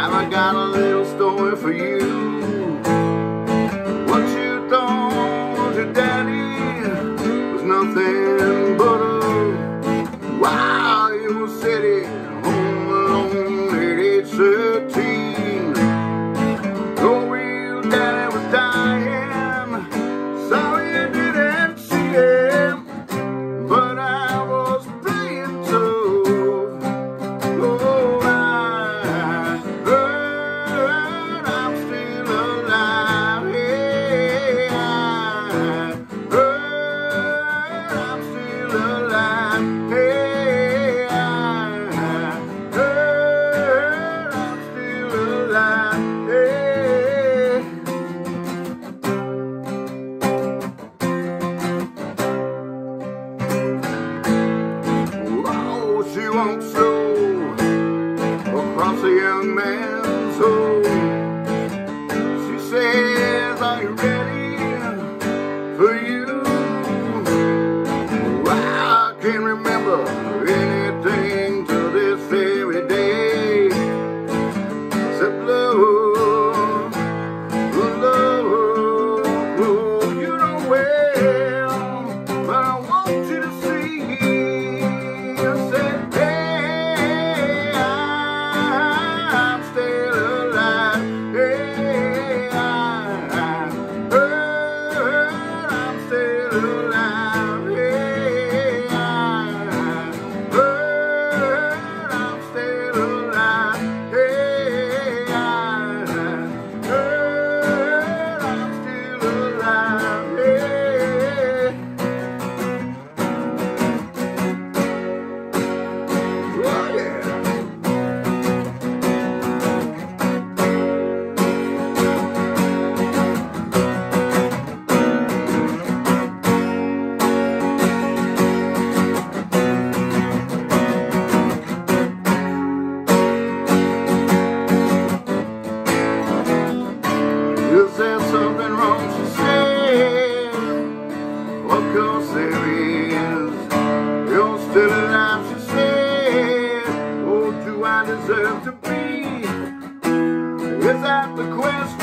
Have I got a little story for you? What you thought was your daddy was nothing you. I can't remember. Is that the quest?